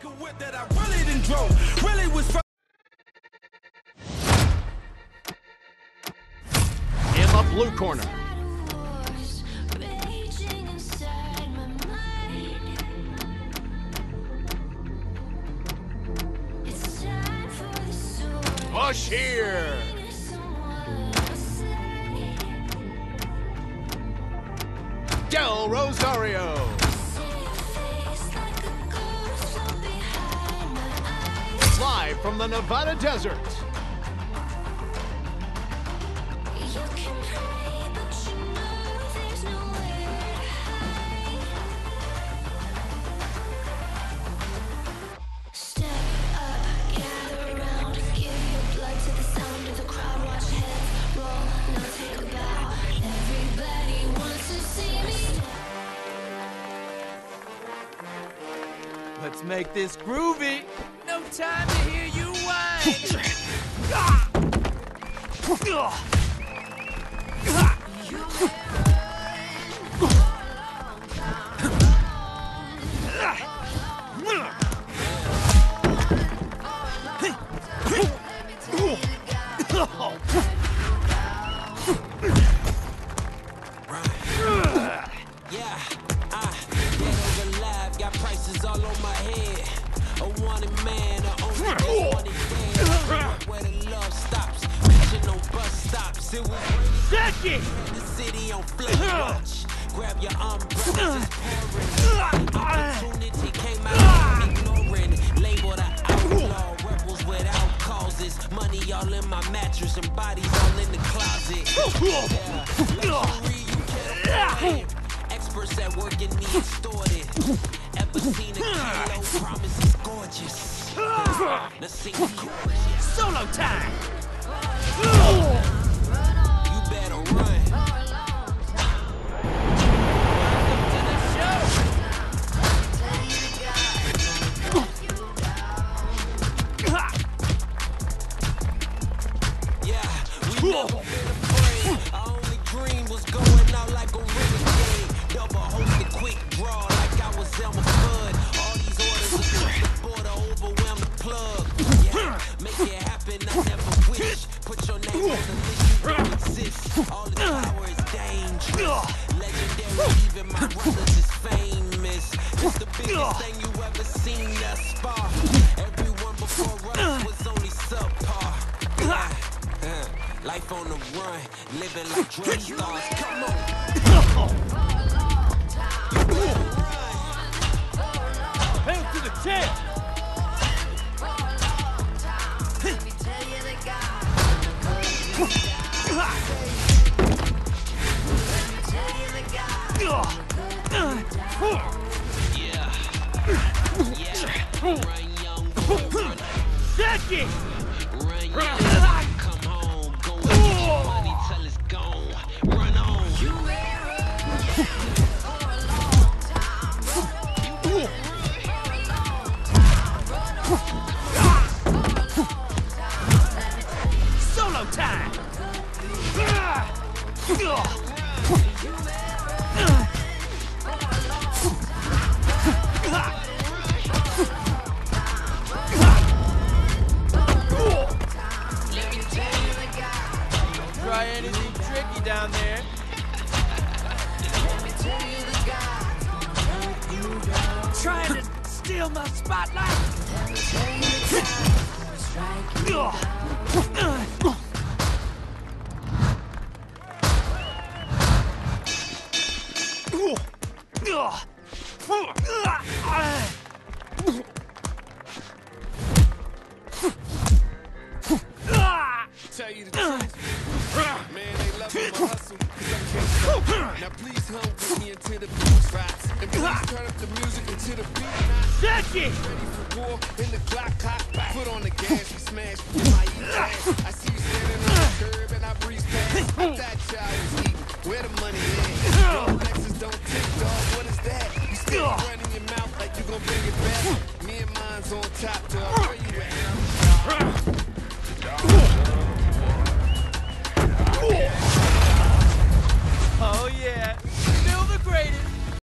In the blue corner, push here. Del Rosario. Everybody from the Nevada desert. Let's make this groovy. No time to hear you whine. Raining, the city on watch. Grab your. Opportunity came out, ignoring. Labeled an outlaw, rebels without causes. Money all in my mattress and bodies all in the closet. Yeah. Luxury you can't afford. Experts at work get me extorted. Ever seen a kilo? Promise is gorgeous. Now sing. Solo time. Brothers is famous. It's the biggest thing you ever seen thus far. Everyone before us was only subpar. Life on the run, living like stars. Come on. Hail to the champ. Yeah. Yeah. Run young, run, Jackie. run young. Down there. Trying to steal my spotlight. Tell you the truth. Now please help me into the beat. And please turn up the music into the beat. Ready for war, in the cock. Put on the gas, smash, my ass. I see you standing on the curb and I breeze past. I thought